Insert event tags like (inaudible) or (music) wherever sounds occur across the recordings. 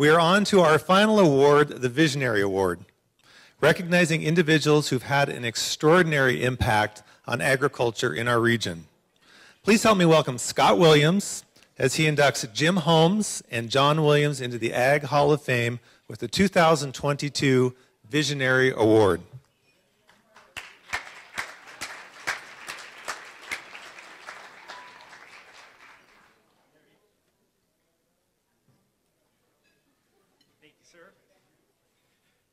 We are on to our final award, the Visionary Award, recognizing individuals who've had an extraordinary impact on agriculture in our region. Please help me welcome Scott Williams as he inducts Jim Holmes and John Williams into the Ag Hall of Fame with the 2022 Visionary Award.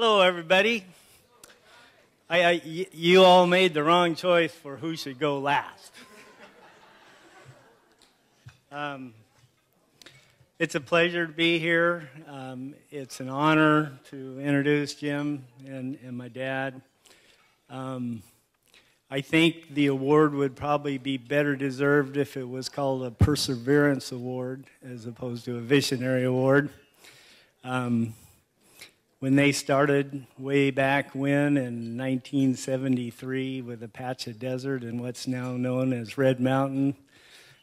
Hello, everybody. I, I, you all made the wrong choice for who should go last. (laughs) um, it's a pleasure to be here. Um, it's an honor to introduce Jim and, and my dad. Um, I think the award would probably be better deserved if it was called a Perseverance Award as opposed to a Visionary Award. Um, when they started way back when in 1973 with a patch of Desert and what's now known as Red Mountain,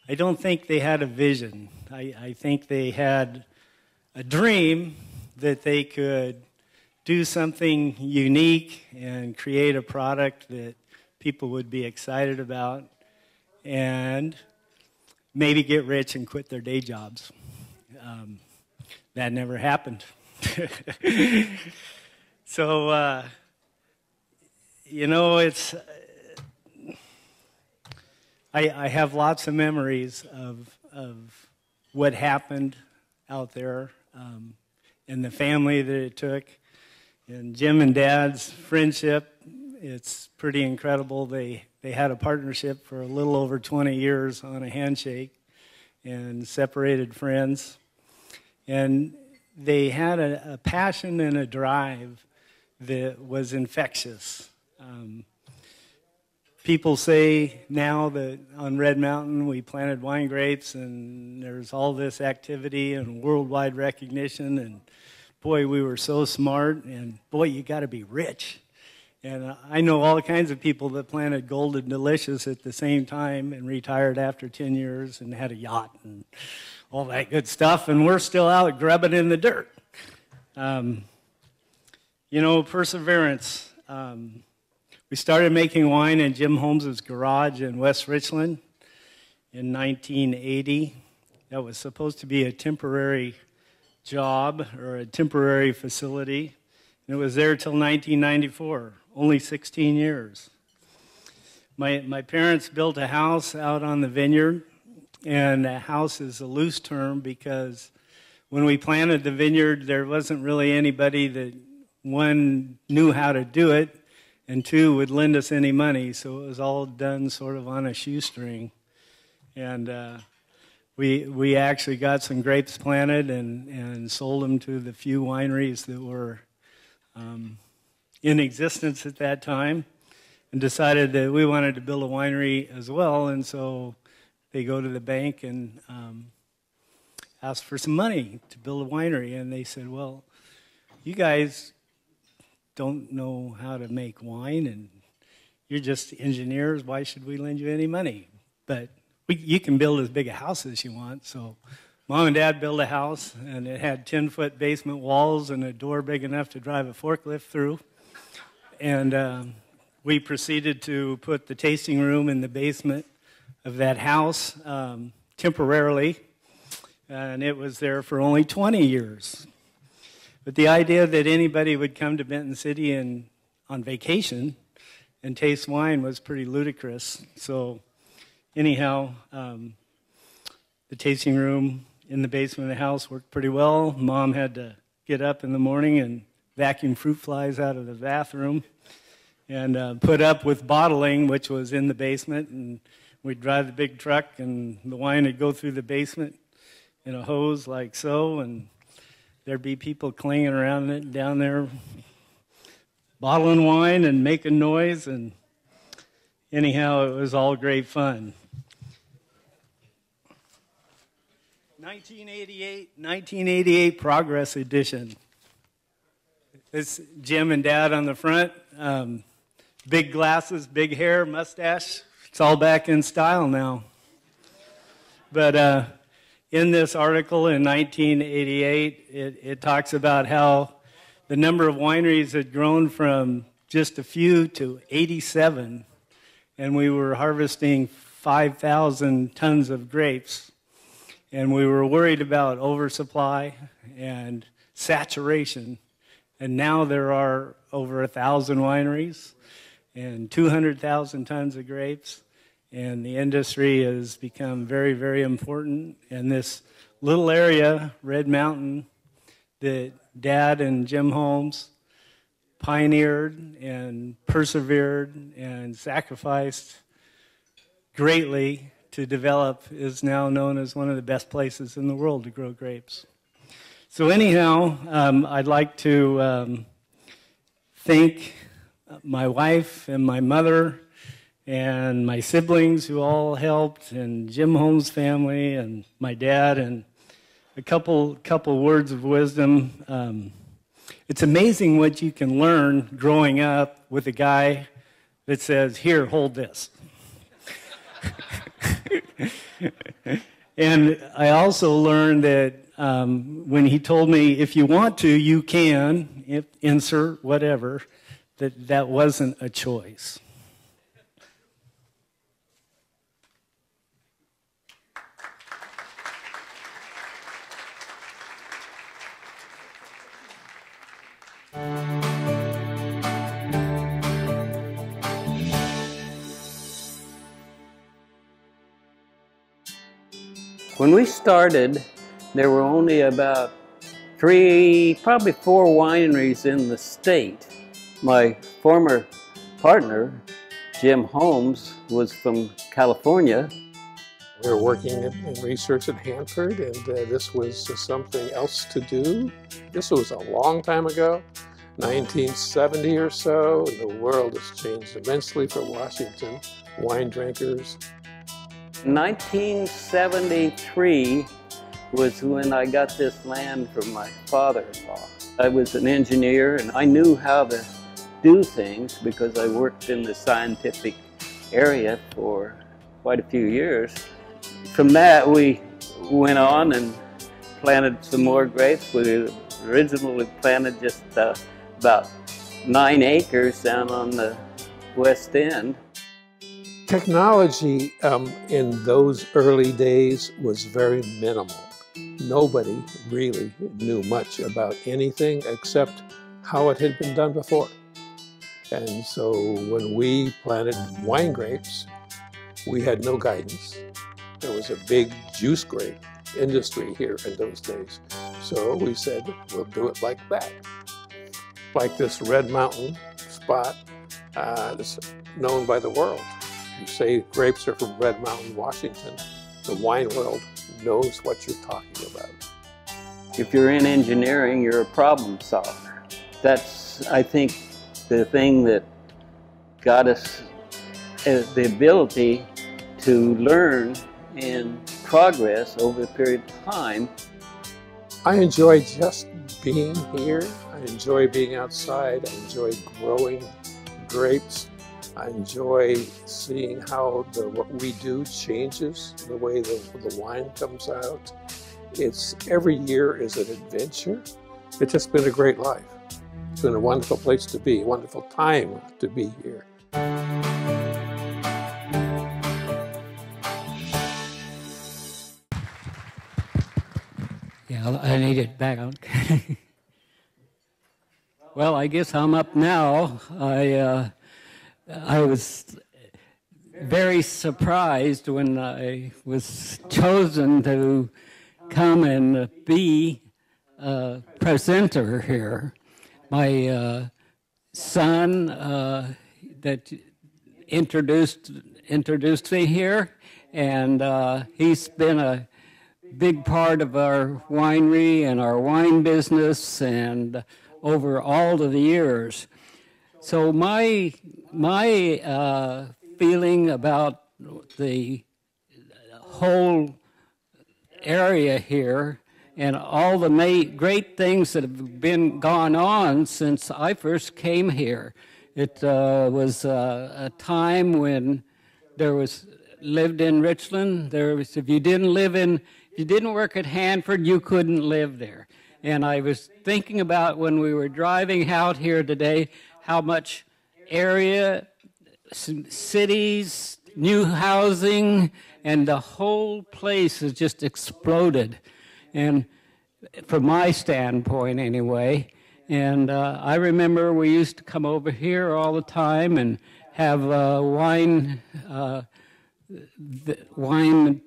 I don't think they had a vision. I, I think they had a dream that they could do something unique and create a product that people would be excited about and maybe get rich and quit their day jobs. Um, that never happened. (laughs) so, uh, you know, it's. I, I have lots of memories of, of what happened out there um, and the family that it took. And Jim and Dad's friendship, it's pretty incredible. They, they had a partnership for a little over 20 years on a handshake and separated friends. And they had a, a, passion and a drive that was infectious. Um, people say now that on Red Mountain we planted wine grapes and there's all this activity and worldwide recognition and boy we were so smart and boy you got to be rich and I know all kinds of people that planted Golden Delicious at the same time and retired after 10 years and had a yacht and all that good stuff, and we're still out grubbing in the dirt. Um, you know, perseverance. Um, we started making wine in Jim Holmes's garage in West Richland in 1980. That was supposed to be a temporary job or a temporary facility. And it was there till 1994, only 16 years. My, my parents built a house out on the vineyard and house is a loose term because when we planted the vineyard, there wasn't really anybody that, one, knew how to do it, and two, would lend us any money. So it was all done sort of on a shoestring. And uh, we, we actually got some grapes planted and, and sold them to the few wineries that were um, in existence at that time and decided that we wanted to build a winery as well. And so they go to the bank and um, ask for some money to build a winery. And they said, Well, you guys don't know how to make wine and you're just engineers. Why should we lend you any money? But we, you can build as big a house as you want. So mom and dad built a house and it had 10 foot basement walls and a door big enough to drive a forklift through. And um, we proceeded to put the tasting room in the basement of that house um, temporarily, and it was there for only 20 years. But the idea that anybody would come to Benton City and on vacation and taste wine was pretty ludicrous. So, anyhow, um, the tasting room in the basement of the house worked pretty well. Mom had to get up in the morning and vacuum fruit flies out of the bathroom and uh, put up with bottling, which was in the basement, and We'd drive the big truck, and the wine would go through the basement in a hose like so, and there'd be people clinging around it down there, bottling wine and making noise. And anyhow, it was all great fun. 1988, 1988 Progress Edition. It's Jim and Dad on the front. Um, big glasses, big hair, mustache, it's all back in style now. But uh, in this article in 1988, it, it talks about how the number of wineries had grown from just a few to 87, and we were harvesting 5,000 tons of grapes. And we were worried about oversupply and saturation. And now there are over a thousand wineries and 200,000 tons of grapes. And the industry has become very, very important. And this little area, Red Mountain, that Dad and Jim Holmes pioneered and persevered and sacrificed greatly to develop is now known as one of the best places in the world to grow grapes. So, anyhow, um, I'd like to um, thank my wife and my mother and my siblings who all helped, and Jim Holmes' family, and my dad, and a couple couple words of wisdom. Um, it's amazing what you can learn growing up with a guy that says, "Here, hold this." (laughs) and I also learned that um, when he told me, "If you want to, you can," if, insert whatever, that that wasn't a choice. When we started, there were only about three, probably four wineries in the state. My former partner, Jim Holmes, was from California. We were working in research at Hanford, and uh, this was something else to do. This was a long time ago, 1970 or so, the world has changed immensely for Washington wine drinkers. 1973 was when I got this land from my father-in-law. I was an engineer and I knew how to do things because I worked in the scientific area for quite a few years. From that we went on and planted some more grapes. We originally planted just uh, about nine acres down on the west end. Technology um, in those early days was very minimal. Nobody really knew much about anything except how it had been done before. And so when we planted wine grapes, we had no guidance. There was a big juice grape industry here in those days. So we said, we'll do it like that. Like this Red Mountain spot uh, that's known by the world you say grapes are from Red Mountain, Washington, the wine world knows what you're talking about. If you're in engineering, you're a problem solver. That's, I think, the thing that got us uh, the ability to learn and progress over a period of time. I enjoy just being here. I enjoy being outside. I enjoy growing grapes. I enjoy seeing how the, what we do changes, the way the, the wine comes out. It's every year is an adventure. It's just been a great life. It's been a wonderful place to be, a wonderful time to be here. Yeah, I need it back (laughs) well, I guess I'm up now. I uh, I was very surprised when I was chosen to come and be a presenter here. My uh, son uh, that introduced introduced me here, and uh, he's been a big part of our winery and our wine business, and over all of the years. So my my uh, feeling about the whole area here and all the great things that have been gone on since I first came here. It uh, was uh, a time when there was lived in Richland. There was if you didn't live in you didn't work at Hanford, you couldn't live there. And I was thinking about when we were driving out here today how much area, cities, new housing, and the whole place has just exploded. And from my standpoint, anyway. And uh, I remember we used to come over here all the time and have uh, wine, uh, wine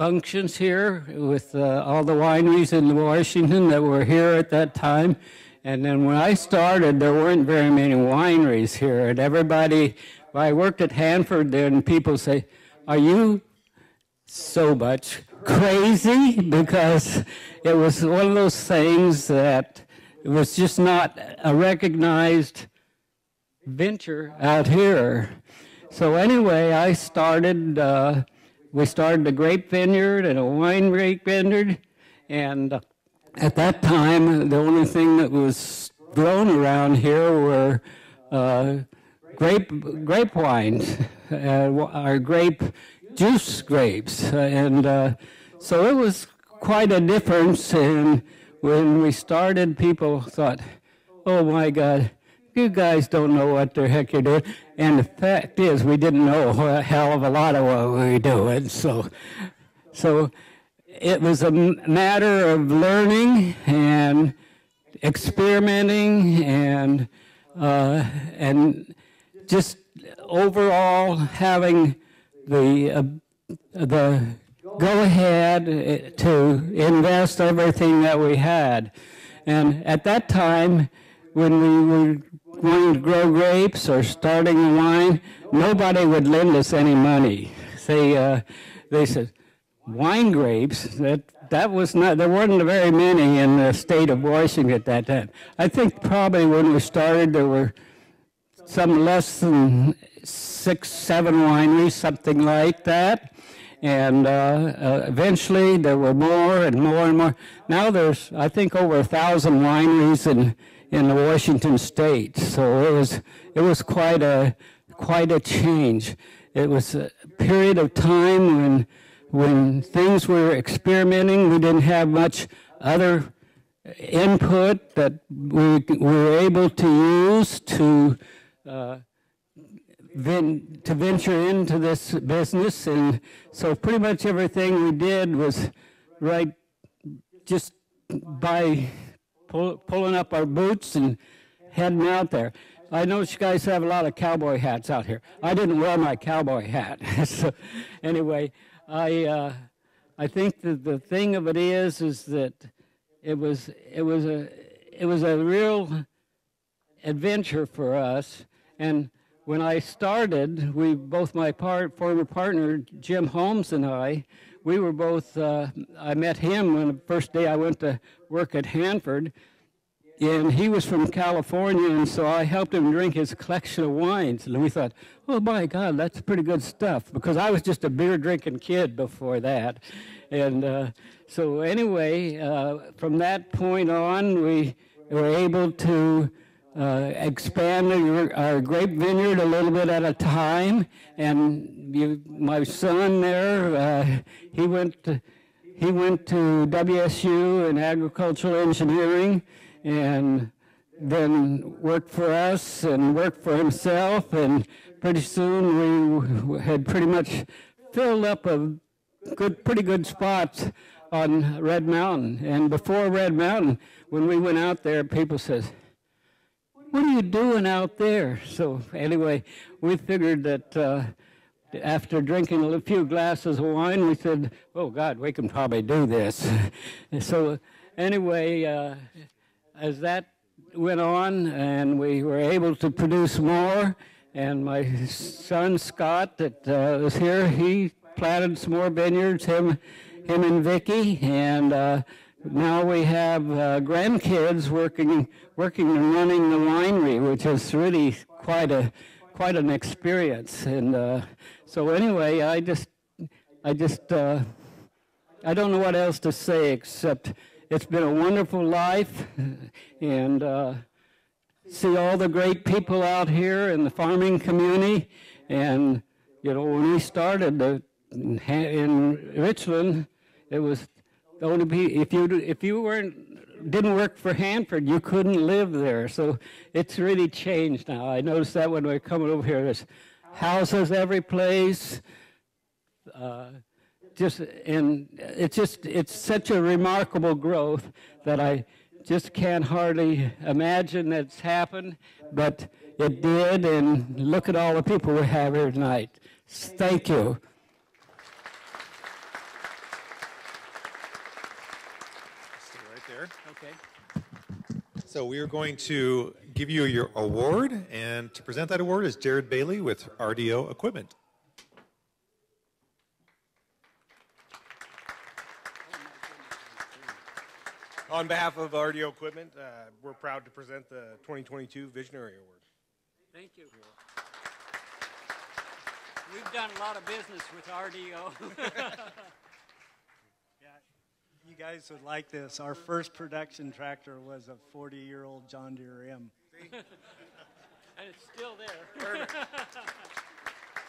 functions here with uh, all the wineries in Washington that were here at that time. And then when I started, there weren't very many wineries here, and everybody. I worked at Hanford, then people say, "Are you so much crazy?" (laughs) Because it was one of those things that it was just not a recognized venture out here. So anyway, I started. Uh, we started a grape vineyard and a wine grape vineyard, and uh, at that time, the only thing that was grown around here were uh, grape grape wines, uh, or grape juice grapes, and uh, so it was quite a difference. And when we started, people thought, "Oh my God." You guys don't know what the heck you're doing. And the fact is, we didn't know a hell of a lot of what we were doing. So, so it was a matter of learning and experimenting and uh, and just overall having the uh, the go ahead uh, to invest everything that we had. And at that time, when we were going to grow grapes or starting wine, nobody would lend us any money. They uh, they said wine grapes, that, that was not, there weren't very many in the state of Washington at that time. I think probably when we started, there were some less than six, seven wineries, something like that. And uh, uh, eventually there were more and more and more. Now there's, I think, over a thousand wineries in, in the Washington state. So it was, it was quite a, quite a change. It was a period of time when when things were experimenting, we didn't have much other input that we were able to use to uh, ven- to venture into this business, and so pretty much everything we did was right just by pull, pulling up our boots and heading out there. I know you guys have a lot of cowboy hats out here. I didn't wear my cowboy hat. (laughs) so anyway, I, uh, I think that the thing of it is, is that it was, it was a, it was a real adventure for us. And when I started, we both my part, former partner Jim Holmes and I, we were both. Uh, I met him on the first day I went to work at Hanford, and he was from California, and so I helped him drink his collection of wines. And we thought, oh my God, that's pretty good stuff, because I was just a beer drinking kid before that. And uh, so, anyway, uh, from that point on, we were able to uh, expand our grape vineyard a little bit at a time. And you, my son there, uh, he went to, he went to WSU in agricultural engineering and then worked for us and worked for himself. And pretty soon we had pretty much filled up a good, pretty good spots on Red Mountain. And before Red Mountain, when we went out there, people says, "What are you doing out there?" So anyway, we figured that. Uh, after drinking a few glasses of wine, we said, "Oh God, we can probably do this." (laughs) so, anyway, uh, as that went on and we were able to produce more, and my son Scott that uh, was here, he planted some more vineyards, him, him and Vicky, and uh, now we have uh, grandkids working, working and running the winery, which is really quite a, quite an experience. And uh, so anyway, I just, I just, uh, I don't know what else to say except it's been a wonderful life, and uh, see all the great people out here in the farming community. And you know, when we started the, in Richland It was only be if you if you weren't didn't work for Hanford, you couldn't live there. So it's really changed now. I noticed that when we're coming over here, there's houses every place. Uh, just and it's just it's such a remarkable growth that I just can't hardly imagine that's happened, but it did. And look at all the people we have here tonight. Thank you. Stay right there. Okay. So we are going to give you your award, and to present that award is Jared Bailey with RDO Equipment. On behalf of RDO Equipment, uh, we're proud to present the 2022 Visionary Award. Thank you. We've done a lot of business with RDO. (laughs) Yeah, you guys would like this. Our first production tractor was a 40-year-old John Deere M. and it's still there. (laughs)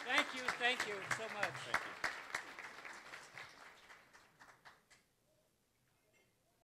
thank you, thank you so much.